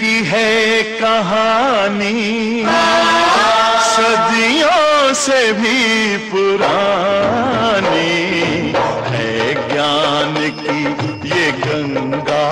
की है कहानी। सदियों से भी पुरानी है ज्ञान की ये गंगा।